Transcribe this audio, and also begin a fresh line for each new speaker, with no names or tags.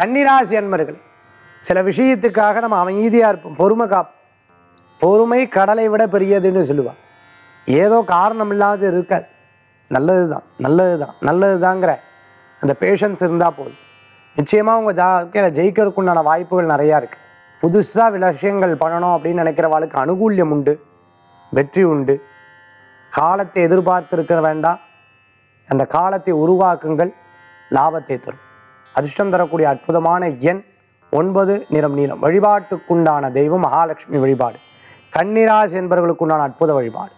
கன்னிராசி அன்பர்கள் சில விஷயத்துக்காக நம்ம அமைதியாக இருப்போம் பொறுமை காப்போம். பொறுமை கடலை விட பெரியதுன்னு சொல்லுவாள் ஏதோ காரணம் இல்லாத இருக்காது. நல்லது தான் நல்லது தான் நல்லது தாங்கிற அந்த பேஷன்ஸ் இருந்தால் போதும். நிச்சயமாக உங்கள் வாழ்க்கையில் ஜெயிக்கிறதுக்குண்டான வாய்ப்புகள் நிறையா இருக்குது புதுசாக சில விஷயங்கள் பண்ணணும் அப்படின்னு நினைக்கிறவாளுக்கு அனுகூல்யம் உண்டு வெற்றி உண்டு. காலத்தை எதிர்பார்த்திருக்க வேண்டாம். அந்த காலத்தை உருவாக்குங்கள் லாபத்தை தரும். அதிர்ஷ்டம் தரக்கூடிய அற்புதமான எண் ஒன்பது நிறம் நீளம் வழிபாட்டுக்குண்டான தெய்வம் மகாலட்சுமி வழிபாடு. கன்னிராசி என்பவர்களுக்குண்டான அற்புத வழிபாடு.